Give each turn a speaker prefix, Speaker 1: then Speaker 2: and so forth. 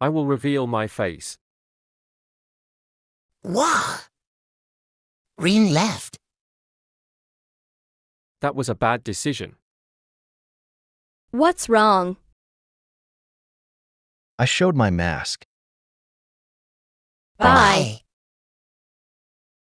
Speaker 1: I will reveal my face.
Speaker 2: Wah! Rin left.
Speaker 1: That was a bad decision.
Speaker 3: What's wrong?
Speaker 4: I showed my mask.
Speaker 3: Bye.